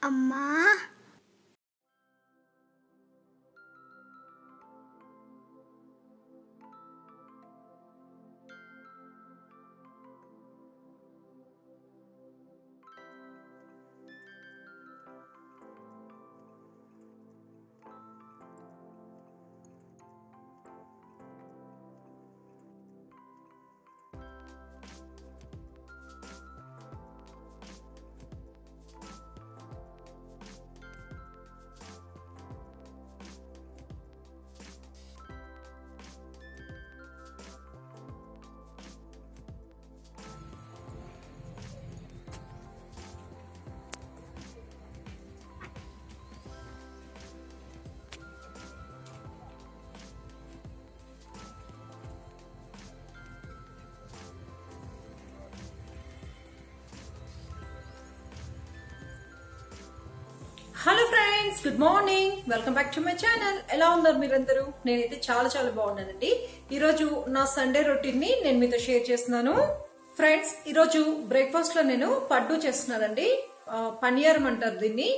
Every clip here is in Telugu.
阿妈。hello friends good morning welcome back to my channel ఎలా ఉన్నారు మీరందరూ? నేనైతే చాలా చాలా బాగున్నానండి. ఈరోజు నా సండే రొటీన్ని నేను మీతో షేర్ చేస్తున్నాను. ఫ్రెండ్స్ ఈరోజు బ్రేక్ఫాస్ట్లో నేను పడ్డు చేస్తున్నానండి. పనియారం అంటారు దీన్ని.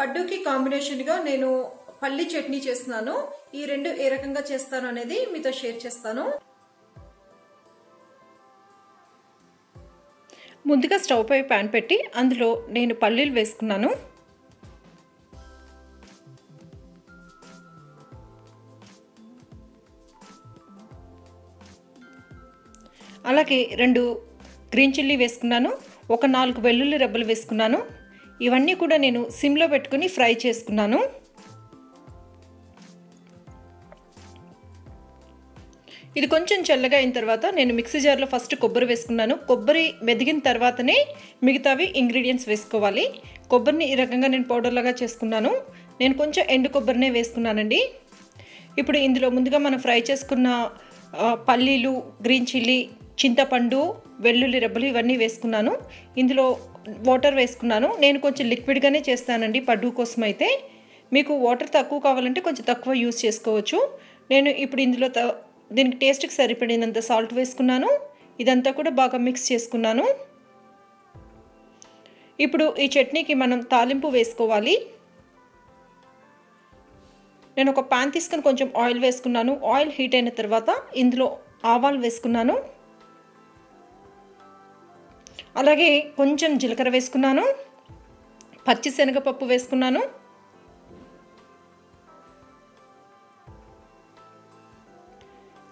పడ్డుకి కాంబినేషన్గా నేను పల్లి చట్నీ చేస్తున్నాను. ఈ రెండు ఏ రకంగా చేస్తాను అనేది మీతో షేర్ చేస్తాను. ముందుగా స్టవ్ పై ప్యాన్ పెట్టి అందులో నేను పల్లీలు వేసుకున్నాను. అలాగే రెండు గ్రీన్ చిల్లీ వేసుకున్నాను ఒక నాలుగు వెల్లుల్లి రెబ్బలు వేసుకున్నాను. ఇవన్నీ కూడా నేను సిమ్లో పెట్టుకుని ఫ్రై చేసుకున్నాను. ఇది కొంచెం చల్లగా అయిన తర్వాత నేను మిక్సీ జార్లో ఫస్ట్ కొబ్బరి వేసుకున్నాను. కొబ్బరి మెదిగిన తర్వాతనే మిగతావి ఇంగ్రీడియంట్స్ వేసుకోవాలి. కొబ్బరిని ఈ రకంగా నేను పౌడర్లాగా చేసుకున్నాను. నేను కొంచెం ఎండు కొబ్బరినే వేసుకున్నానండి. ఇప్పుడు ఇందులో ముందుగా మనం ఫ్రై చేసుకున్న పల్లీలు గ్రీన్ చిల్లీ చింతపండు వెల్లుల్లి రెబ్బలు ఇవన్నీ వేసుకున్నాను. ఇందులో వాటర్ వేసుకున్నాను. నేను కొంచెం లిక్విడ్గానే చేస్తానండి పడ్డు కోసం అయితే. మీకు వాటర్ తక్కువ కావాలంటే కొంచెం తక్కువ యూస్ చేసుకోవచ్చు. నేను ఇప్పుడు ఇందులో త- దీనికి టేస్ట్కి సరిపడినంత సాల్ట్ వేసుకున్నాను. ఇదంతా కూడా బాగా మిక్స్ చేసుకున్నాను. ఇప్పుడు ఈ చట్నీకి మనం తాలింపు వేసుకోవాలి. నేను ఒక పాన్ తీసుకొని కొంచెం ఆయిల్ వేసుకున్నాను. ఆయిల్ హీట్ అయిన తర్వాత ఇందులో ఆవాలు వేసుకున్నాను. అలాగే కొంచెం జీలకర్ర వేసుకున్నాను పచ్చి శనగపప్పు వేసుకున్నాను.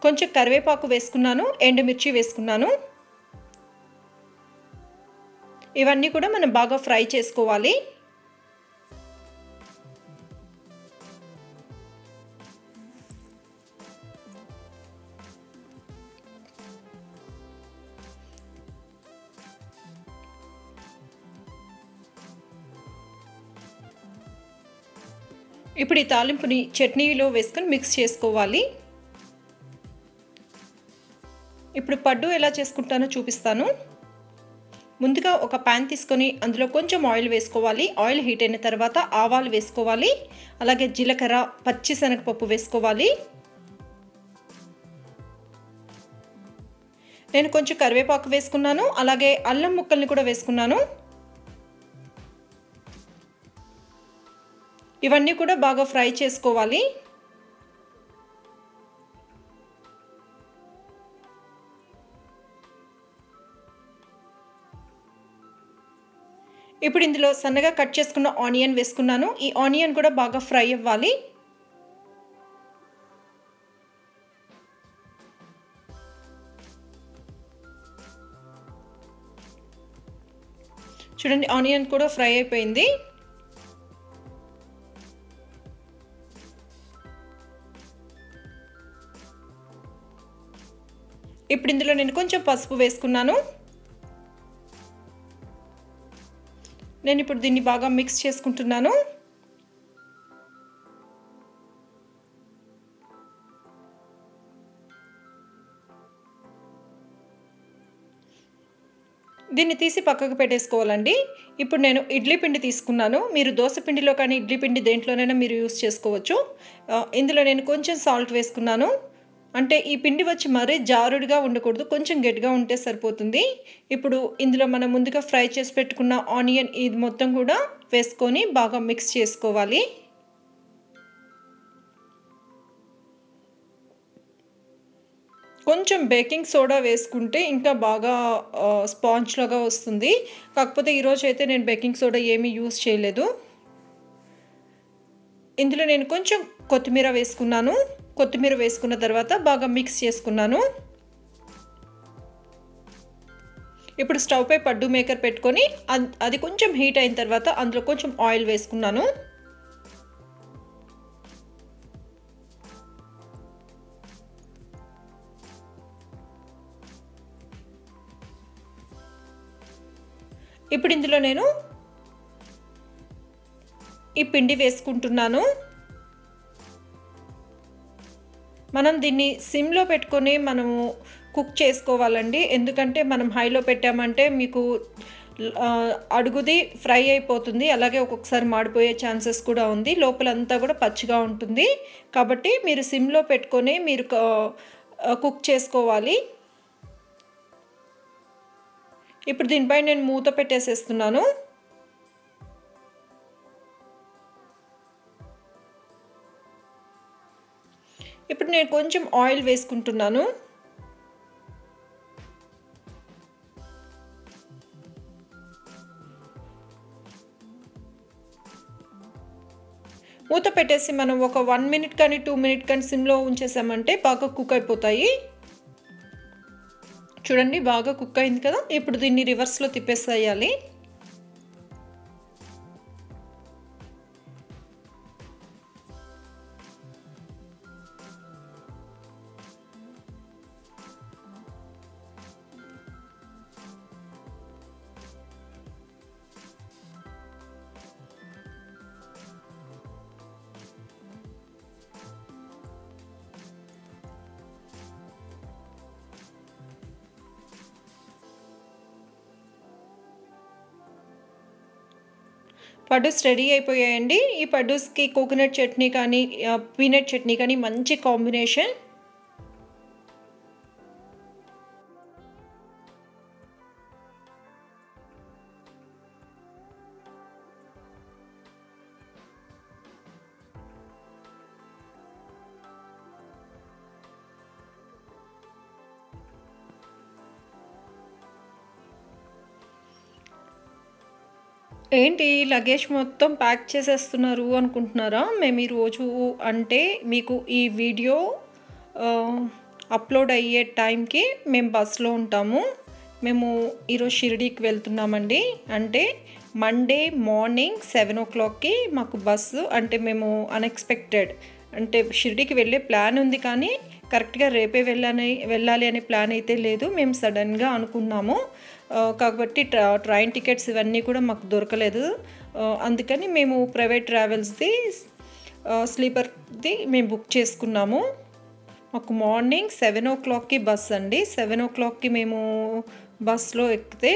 కొంచెం కరివేపాకు వేసుకున్నాను ఎండుమిర్చి వేసుకున్నాను. ఇవన్నీ కూడా మనం బాగా ఫ్రై చేసుకోవాలి. ఇప్పుడు ఈ తాలింపుని చట్నీలో వేసుకొని మిక్స్ చేసుకోవాలి. ఇప్పుడు పడ్డు ఎలా చేసుకుంటానో చూపిస్తాను. ముందుగా ఒక ప్యాన్ తీసుకొని అందులో కొంచెం ఆయిల్ వేసుకోవాలి. ఆయిల్ హీట్ అయిన తర్వాత ఆవాలు వేసుకోవాలి. అలాగే జీలకర్ర పచ్చి శనగపప్పు వేసుకోవాలి. నేను కొంచెం కరివేపాకు వేసుకున్నాను. అలాగే అల్లం ముక్కల్ని కూడా వేసుకున్నాను. ఇవన్నీ కూడా బాగా ఫ్రై చేసుకోవాలి. ఇప్పుడు ఇందులో సన్నగా కట్ చేసుకున్న ఆనియన్ వేసుకున్నాను. ఈ ఆనియన్ కూడా బాగా ఫ్రై అవ్వాలి. చూడండి ఆనియన్ కూడా ఫ్రై అయిపోయింది. ఇప్పుడు ఇందులో నేను కొంచెం పసుపు వేసుకున్నాను. నేను ఇప్పుడు దీన్ని బాగా మిక్స్ చేసుకుంటున్నాను. దీన్ని తీసి పక్కకు పెట్టేసుకోవాలండి. ఇప్పుడు నేను ఇడ్లీ పిండి తీసుకున్నాను. మీరు దోశ పిండిలో కానీ ఇడ్లీ పిండి దేంట్లోనైనా మీరు యూస్ చేసుకోవచ్చు. ఇందులో నేను కొంచెం సాల్ట్ వేసుకున్నాను. అంటే ఈ పిండి వచ్చి మరీ జారుడుగా ఉండకూడదు కొంచెం గట్టిగా ఉంటే సరిపోతుంది. ఇప్పుడు ఇందులో మనం ముందుగా ఫ్రై చేసి పెట్టుకున్న ఆనియన్ ఇది మొత్తం కూడా వేసుకొని బాగా మిక్స్ చేసుకోవాలి. కొంచెం బేకింగ్ సోడా వేసుకుంటే ఇంకా బాగా స్పాంజ్ లాగా వస్తుంది. కాకపోతే ఈరోజు అయితే నేను బేకింగ్ సోడా ఏమీ యూస్ చేయలేదు. ఇందులో నేను కొంచెం కొత్తిమీర వేసుకున్నాను. కొత్తిమీర వేసుకున్న తర్వాత బాగా మిక్స్ చేసుకున్నాను. ఇప్పుడు స్టవ్ పై పడ్డు మేకర్ పెట్టుకొని అది కొంచెం హీట్ అయిన తర్వాత అందులో కొంచెం ఆయిల్ వేసుకున్నాను. ఇప్పుడు ఇందులో నేను ఈ పిండి వేసుకుంటున్నాను. మనం దీన్ని సిమ్లో పెట్టుకొని మనము కుక్ చేసుకోవాలండి. ఎందుకంటే మనం హైలో పెట్టామంటే మీకు అడుగుది ఫ్రై అయిపోతుంది. అలాగే ఒక్కొక్కసారి మాడిపోయే ఛాన్సెస్ కూడా ఉంది. లోపలంతా కూడా పచ్చిగా ఉంటుంది. కాబట్టి మీరు సిమ్లో పెట్టుకొని మీరు కుక్ చేసుకోవాలి. ఇప్పుడు దీనిపై నేను మూత పెట్టేసేస్తున్నాను. ఇప్పుడు నేను కొంచెం ఆయిల్ వేసుకుంటున్నాను. మూత పెట్టేసి మనం ఒక వన్ మినిట్ కానీ టూ మినిట్ కానీ సిమ్లో ఉంచేసామంటే బాగా కుక్ అయిపోతాయి. చూడండి బాగా కుక్ అయింది కదా. ఇప్పుడు దీన్ని రివర్స్లో తిప్పేసేయాలి. పడ్డూస్ రెడీ అయిపోయాయండి. ఈ పడ్డూస్కి కోకోనట్ చట్నీ కానీ పీనట్ చట్నీ కానీ మంచి కాంబినేషన్. ఏంటి లగేజ్ మొత్తం ప్యాక్ చేసేస్తున్నారు అనుకుంటున్నారా? మేము ఈరోజు అంటే మీకు ఈ వీడియో అప్లోడ్ అయ్యే టైంకి మేము బస్లో ఉంటాము. మేము ఈరోజు షిరిడీకి వెళ్తున్నామండి. అంటే మండే మార్నింగ్ సెవెన్ ఓ క్లాక్కి మాకు బస్సు అంటే మేము అన్ఎక్స్పెక్టెడ్ అంటే షిరిడీకి వెళ్ళే ప్లాన్ ఉంది కానీ కరెక్ట్గా రేపే వెళ్ళాలి వెళ్ళాలి అనే ప్లాన్ అయితే లేదు. మేము సడన్గా అనుకున్నాము. కాబట్టి ట్రైన్ టికెట్స్ ఇవన్నీ కూడా మాకు దొరకలేదు. అందుకని మేము ప్రైవేట్ ట్రావెల్స్ది స్లీపర్ది మేము బుక్ చేసుకున్నాము. మాకు మార్నింగ్ సెవెన్ ఓ క్లాక్కి బస్ అండి. సెవెన్ ఓ క్లాక్కి మేము బస్లో ఎక్కితే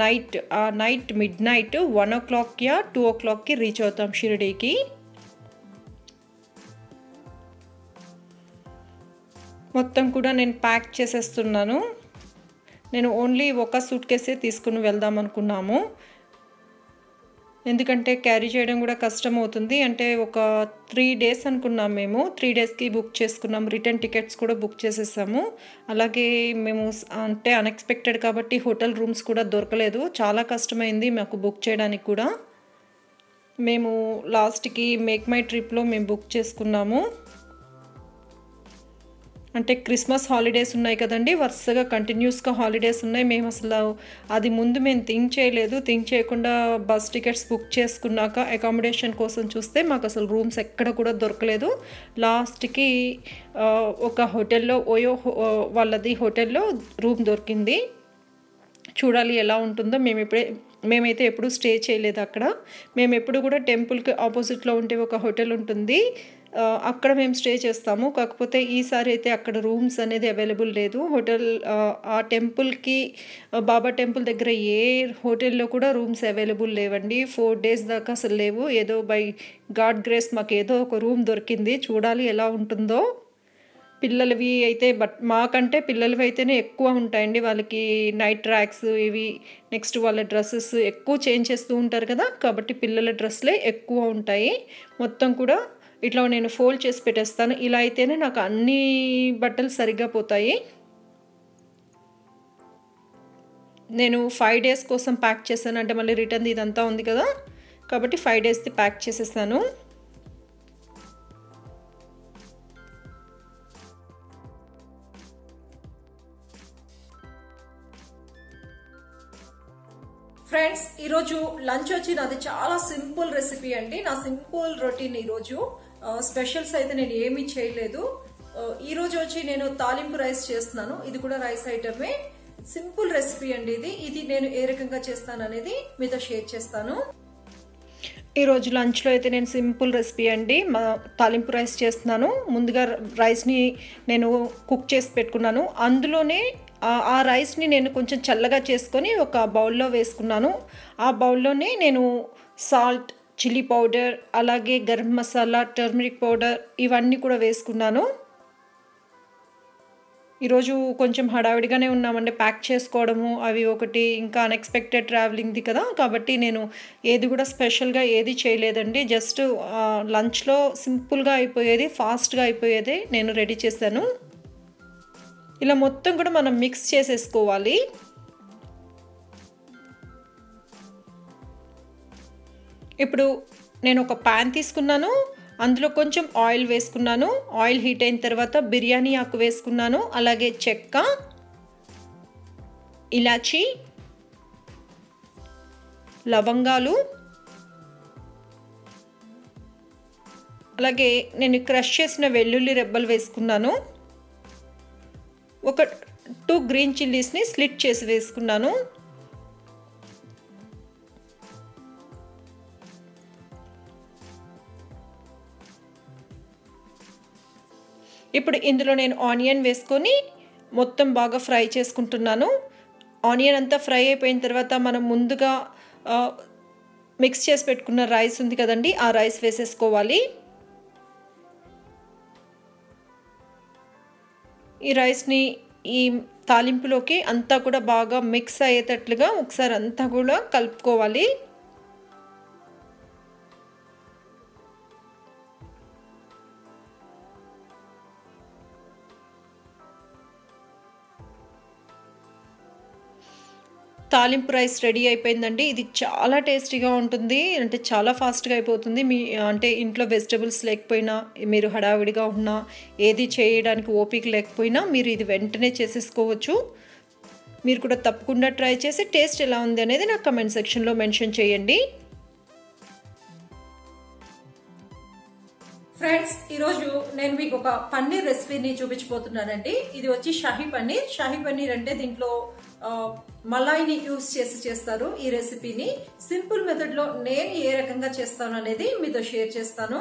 నైట్ ఆ నైట్ మిడ్ నైట్ వన్ ఓ క్లాక్కి టూ ఓ క్లాక్కి రీచ్ అవుతాం షిరిడీకి. మొత్తం కూడా నేను ప్యాక్ చేసేస్తున్నాను. నేను ఓన్లీ ఒక సూట్ కేసే తీసుకుని వెళ్దాం అనుకున్నాము. ఎందుకంటే క్యారీ చేయడం కూడా కష్టం అవుతుంది అంటే ఒక త్రీ డేస్ అనుకున్నాం మేము. త్రీ డేస్కి బుక్ చేసుకున్నాం. రిటర్న్ టికెట్స్ కూడా బుక్ చేసేసాము. అలాగే మేము అంటే అన్ఎక్స్పెక్టెడ్ కాబట్టి హోటల్ రూమ్స్ కూడా దొరకలేదు. చాలా కష్టమైంది మాకు బుక్ చేయడానికి కూడా. మేము లాస్ట్కి మేక్ మై ట్రిప్లో మేము బుక్ చేసుకున్నాము. అంటే క్రిస్మస్ హాలిడేస్ ఉన్నాయి కదండి వరుసగా కంటిన్యూస్గా హాలిడేస్ ఉన్నాయి. మేము అసలు అది ముందు మేము థింక్ చేయలేదు. థింక్ చేయకుండా బస్ టికెట్స్ బుక్ చేసుకున్నాక అకామిడేషన్ కోసం చూస్తే మాకు అసలు రూమ్స్ ఎక్కడ కూడా దొరకలేదు. లాస్ట్కి ఒక హోటల్లో ఓయో వాళ్ళది హోటల్లో రూమ్ దొరికింది. చూడాలి ఎలా ఉంటుందో. మేము ఇప్పుడే మేమైతే ఎప్పుడూ స్టే చేయలేదు అక్కడ. మేము ఎప్పుడు కూడా టెంపుల్కి ఆపోజిట్లో ఉండే ఒక హోటల్ ఉంటుంది. అక్కడ మేము స్టే చేస్తాము. కాకపోతే ఈసారి అయితే అక్కడ రూమ్స్ అనేది అవైలబుల్ లేదు. హోటల్ ఆ టెంపుల్కి బాబా టెంపుల్ దగ్గర ఏ హోటల్లో కూడా రూమ్స్ అవైలబుల్ లేవండి. ఫోర్ డేస్ దాకా అసలు లేవు. ఏదో బై గాడ్ గ్రేస్ మాకు ఏదో ఒక రూమ్ దొరికింది. చూడాలి ఎలా ఉంటుందో. పిల్లలవి అయితే బట్ మాకంటే పిల్లలవి అయితేనే ఎక్కువ ఉంటాయండి. వాళ్ళకి నైట్ ట్రాక్స్ ఇవి నెక్స్ట్ వాళ్ళ డ్రెస్సెస్ ఎక్కువ చేంజ్ చేస్తూ ఉంటారు కదా. కాబట్టి పిల్లల డ్రెస్లే ఎక్కువ ఉంటాయి. మొత్తం కూడా ఇట్లా నేను ఫోల్డ్ చేసి పెట్టేస్తాను. ఇలా అయితేనే నాకు అన్ని బట్టలు సరిగ్గా పోతాయి. నేను ఫైవ్ డేస్ కోసం ప్యాక్ చేశాను. అంటే మళ్ళీ రిటర్న్ ఇదంతా ఉంది కదా. కాబట్టి ఫైవ్ డేస్ది ప్యాక్ చేసేసాను ఫ్రెండ్స్ ఈరోజు లంచ్ వచ్చి నాది చాలా సింపుల్ రెసిపీ అండి. నా సింపుల్ రొటీన్ ఈరోజు. స్పెషల్స్ అయితే నేను ఏమీ చేయలేదు. ఈ రోజు వచ్చి నేను తాలింపు రైస్ చేస్తున్నాను. ఇది కూడా రైస్ ఐటమే. సింపుల్ రెసిపీ అండి ఇది. ఇది నేను ఏ రకంగా చేస్తాను అనేది మీతో షేర్ చేస్తాను. ఈరోజు లంచ్లో అయితే నేను సింపుల్ రెసిపీ అండి. మా తాలింపు రైస్ చేస్తున్నాను. ముందుగా రైస్ని నేను కుక్ చేసి పెట్టుకున్నాను. అందులోనే ఆ రైస్ని నేను కొంచెం చల్లగా చేసుకొని ఒక బౌల్లో వేసుకున్నాను. ఆ బౌల్లోనే నేను సాల్ట్ చిల్లీ పౌడర్ అలాగే గరం మసాలా టర్మరిక్ పౌడర్ ఇవన్నీ కూడా వేసుకున్నాను. ఈరోజు కొంచెం హడావిడిగానే ఉన్నామండి. ప్యాక్ చేసుకోవడము అవి ఒకటి ఇంకా అన్ఎక్స్పెక్టెడ్ ట్రావెలింగ్ది కదా. కాబట్టి నేను ఏది కూడా స్పెషల్గా ఏది చేయలేదండి. జస్ట్ లంచ్లో సింపుల్గా అయిపోయేది ఫాస్ట్గా అయిపోయేది నేను రెడీ చేశాను. ఇలా మొత్తం కూడా మనం మిక్స్ చేసేసుకోవాలి. ఇప్పుడు నేను ఒక ప్యాన్ తీసుకున్నాను అందులో కొంచెం ఆయిల్ వేసుకున్నాను. ఆయిల్ హీట్ అయిన తర్వాత బిర్యానీ ఆకు వేసుకున్నాను అలాగే చెక్క ఇలాచి లవంగాలు అలాగే నేను క్రష్ చేసిన వెల్లుల్లి రెబ్బలు వేసుకున్నాను. ఒక టూ గ్రీన్ చిల్లీస్ని స్లిట్ చేసి వేసుకున్నాను. ఇప్పుడు ఇందులో నేను ఆనియన్ వేసుకొని మొత్తం బాగా ఫ్రై చేసుకుంటున్నాను. ఆనియన్ అంతా ఫ్రై అయిపోయిన తర్వాత మనం ముందుగా మిక్స్ చేసి పెట్టుకున్న రైస్ ఉంది కదండి ఆ రైస్ వేసేసుకోవాలి. ఈ రైస్ని ఈ తాలింపులోకి అంతా కూడా బాగా మిక్స్ అయ్యేటట్లుగా ఒకసారి అంతా కూడా కలుపుకోవాలి. తాలింపు రైస్ రెడీ అయిపోయిందండి. ఇది చాలా టేస్టీగా ఉంటుంది. అంటే చాలా ఫాస్ట్గా అయిపోతుంది. మీ అంటే ఇంట్లో వెజిటబుల్స్ లేకపోయినా మీరు హడావిడిగా ఉన్నా ఏది చేయడానికి ఓపిక లేకపోయినా మీరు ఇది వెంటనే చేసేసుకోవచ్చు. మీరు కూడా తప్పకుండా ట్రై చేసి టేస్ట్ ఎలా ఉంది అనేది నాకు కమెంట్ సెక్షన్లో మెన్షన్ చేయండి. ఫ్రెండ్స్ ఈరోజు నేను మీకు ఒక పన్నీర్ రెసిపీని చూపించబోతున్నానండి. ఇది వచ్చి షాహీ పన్నీర్. షాహీ పన్నీర్ అంటే దీంట్లో మలాయిని యూస్ చేసి చేస్తారు ఈ రెసిపీని. సింపుల్ మెథడ్లో నేను ఏ రకంగా చేస్తాను అనేది మీతో షేర్ చేస్తాను.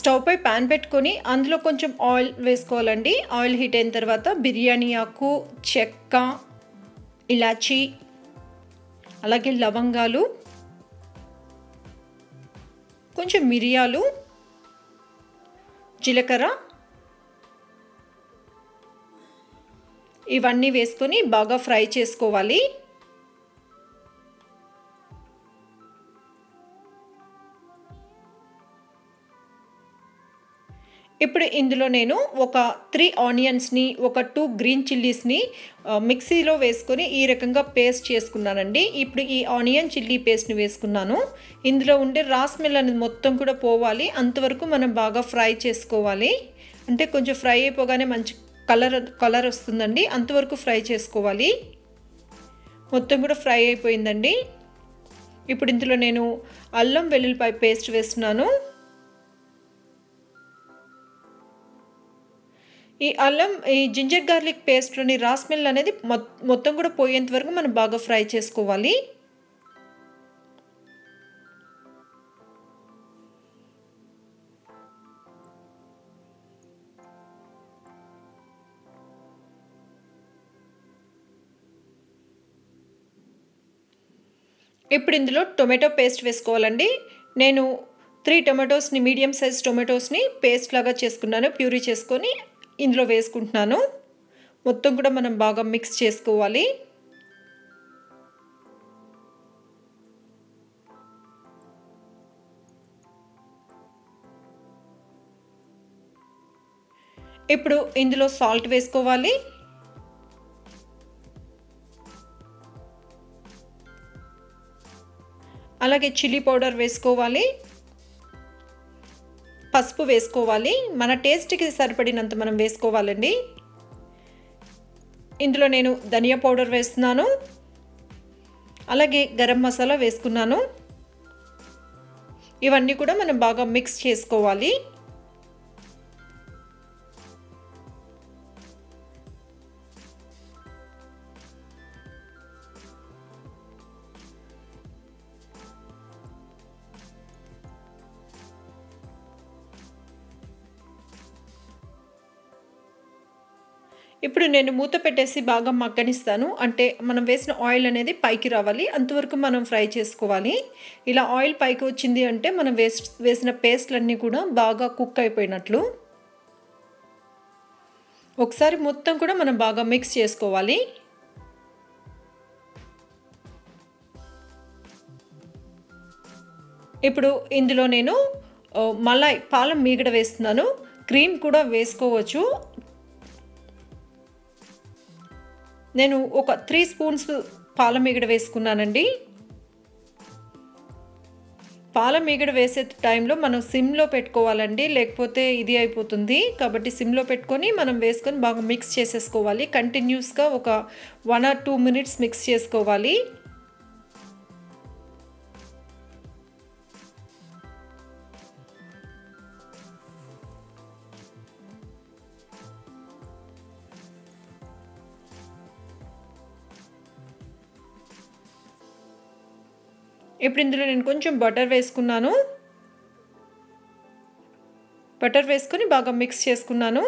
స్టవ్ పై ప్యాన్ పెట్టుకొని అందులో కొంచెం ఆయిల్ వేసుకోవాలండి. ఆయిల్ హీట్ అయిన తర్వాత బిర్యానీ ఆకు చెక్క ఇలాచీ అలాగే లవంగాలు కొంచెం మిరియాలు జీలకర్ర ఇవన్నీ వేసుకొని బాగా ఫ్రై చేసుకోవాలి. ఇప్పుడు ఇందులో నేను ఒక త్రీ ఆనియన్స్ని ఒక టూ గ్రీన్ చిల్లీస్ని మిక్సీలో వేసుకొని ఈ రకంగా పేస్ట్ చేసుకున్నానండి. ఇప్పుడు ఈ ఆనియన్ చిల్లీ పేస్ట్ని వేసుకున్నాను. ఇందులో ఉండే రాస్మెల్ అనేది మొత్తం కూడా పోవాలి. అంతవరకు మనం బాగా ఫ్రై చేసుకోవాలి. అంటే కొంచెం ఫ్రై అయిపోగానే మంచి కలర్ కలర్ వస్తుందండి. అంతవరకు ఫ్రై చేసుకోవాలి. మొత్తం కూడా ఫ్రై అయిపోయిందండి. ఇప్పుడు ఇందులో నేను అల్లం వెల్లుల్లిపాయ పేస్ట్ వేస్తున్నాను. ఈ అల్లం ఈ జింజర్ గార్లిక్ పేస్ట్లోని రాస్ మిల్ అనేది మొత్తం కూడా పోయేంత వరకు మనం బాగా ఫ్రై చేసుకోవాలి. ఇప్పుడు ఇందులో టొమాటో పేస్ట్ వేసుకోవాలండి. నేను త్రీ టొమాటోస్ని మీడియం సైజ్ టొమాటోస్ని పేస్ట్ లాగా చేసుకున్నాను ప్యూరీ చేసుకొని ఇందులో వేసుకుంటున్నాను. మొత్తం కూడా మనం బాగా మిక్స్ చేసుకోవాలి. ఇప్పుడు ఇందులో సాల్ట్ వేసుకోవాలి. అలాగే చిల్లీ పౌడర్ వేసుకోవాలి. పసుపు వేసుకోవాలి. మన టేస్ట్కి సరిపడినంత మనం వేసుకోవాలండి. ఇందులో నేను ధనియా పౌడర్ వేస్తున్నాను. అలాగే గరం మసాలా వేసుకున్నాను. ఇవన్నీ కూడా మనం బాగా మిక్స్ చేసుకోవాలి. ఇప్పుడు నేను మూత పెట్టేసి బాగా మగ్గనిస్తాను. అంటే మనం వేసిన ఆయిల్ అనేది పైకి రావాలి. అంతవరకు మనం ఫ్రై చేసుకోవాలి. ఇలా ఆయిల్ పైకి వచ్చింది అంటే మనం వేస్ వేసిన పేస్ట్లన్నీ కూడా బాగా కుక్ అయిపోయినట్లు. ఒకసారి మొత్తం కూడా మనం బాగా మిక్స్ చేసుకోవాలి. ఇప్పుడు ఇందులో నేను మలై పాలం మీగడ వేస్తున్నాను. క్రీమ్ కూడా వేసుకోవచ్చు. నేను ఒక త్రీ స్పూన్స్ పాల మీగడ వేసుకున్నానండి. పాల మీగడ వేసే టైంలో మనం సిమ్లో పెట్టుకోవాలండి. లేకపోతే ఇది అయిపోతుంది. కాబట్టి సిమ్లో పెట్టుకొని మనం వేసుకొని బాగా మిక్స్ చేసేసుకోవాలి. కంటిన్యూస్గా ఒక one or two minutes mix చేసుకోవాలి. ఇప్పుడు ఇందులో నేను కొంచెం బటర్ వేసుకున్నాను. బటర్ వేసుకొని బాగా మిక్స్ చేసుకున్నాను.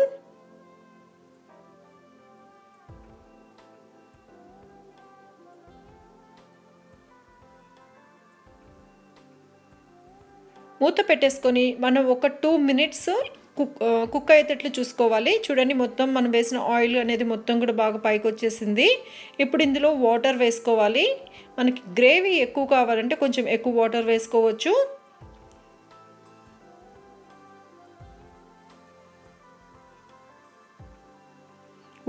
మూత పెట్టేసుకొని మనం ఒక టూ మినిట్స్ కుక్ కుక్ అయ్యేటట్లు చూసుకోవాలి. చూడండి మొత్తం మనం వేసిన ఆయిల్ అనేది మొత్తం కూడా బాగా పైకి వచ్చేసింది. ఇప్పుడు ఇందులో వాటర్ వేసుకోవాలి. మనకి గ్రేవీ ఎక్కువ కావాలంటే కొంచెం ఎక్కువ వాటర్ వేసుకోవచ్చు.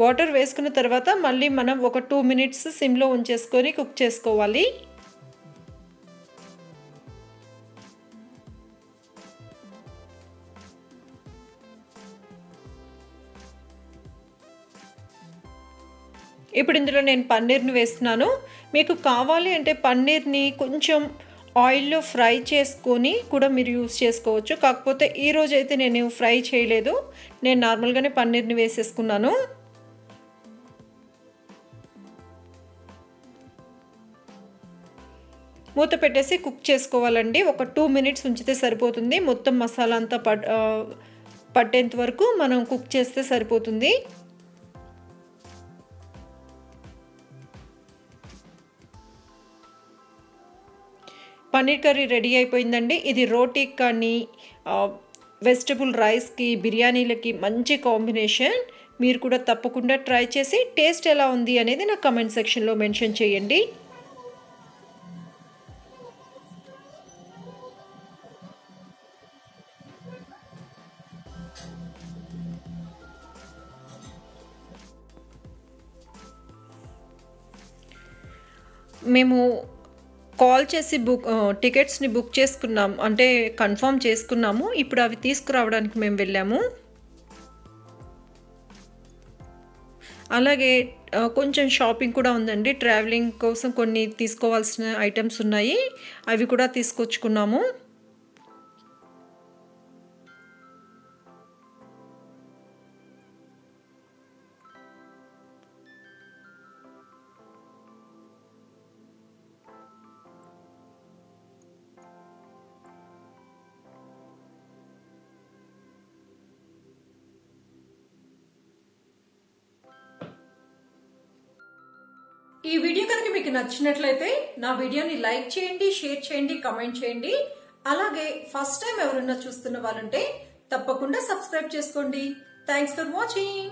వాటర్ వేసుకున్న తర్వాత మళ్ళీ మనం ఒక టూ మినిట్స్ సిమ్లో ఉంచేసుకొని కుక్ చేసుకోవాలి. ఇప్పుడు ఇందులో నేను పన్నీర్ని వేస్తున్నాను. మీకు కావాలి అంటే పన్నీర్ని కొంచెం ఆయిల్లో ఫ్రై చేసుకొని కూడా మీరు యూస్ చేసుకోవచ్చు. కాకపోతే ఈరోజు అయితే నేను ఫ్రై చేయలేదు. నేను నార్మల్గానే పన్నీర్ని వేసేసుకున్నాను. మూత పెట్టేసి కుక్ చేసుకోవాలండి. ఒక టూ మినిట్స్ ఉంచితే సరిపోతుంది. మొత్తం మసాలా అంతా పట్ పట్టేంత వరకు మనం కుక్ చేస్తే సరిపోతుంది. పన్నీర్ కర్రీ రెడీ అయిపోయిందండి. ఇది రోటీకి కానీ వెజిటబుల్ రైస్కి బిర్యానీలకి మంచి కాంబినేషన్. మీరు కూడా తప్పకుండా ట్రై చేసి టేస్ట్ ఎలా ఉంది అనేది నా కమెంట్ సెక్షన్లో మెన్షన్ చేయండి. మేము కాల్ చేసి బుక్ టికెట్స్ని బుక్ చేసుకున్నాం. అంటే కన్ఫర్మ్ చేసుకున్నాము. ఇప్పుడు అవి తీసుకురావడానికి మేము వెళ్ళాము. అలాగే కొంచెం షాపింగ్ కూడా ఉందండి. ట్రావెలింగ్ కోసం కొన్ని తీసుకోవాల్సిన ఐటమ్స్ ఉన్నాయి. అవి కూడా తీసుకొచ్చుకున్నాము. ఈ వీడియో కనుక మీకు నచ్చినట్లయితే నా వీడియోని లైక్ చేయండి షేర్ చేయండి కమెంట్ చేయండి. అలాగే ఫస్ట్ టైం ఎవరన్నా చూస్తున్న వాళ్ళుంటే తప్పకుండా సబ్స్క్రైబ్ చేసుకోండి. Thanks for watching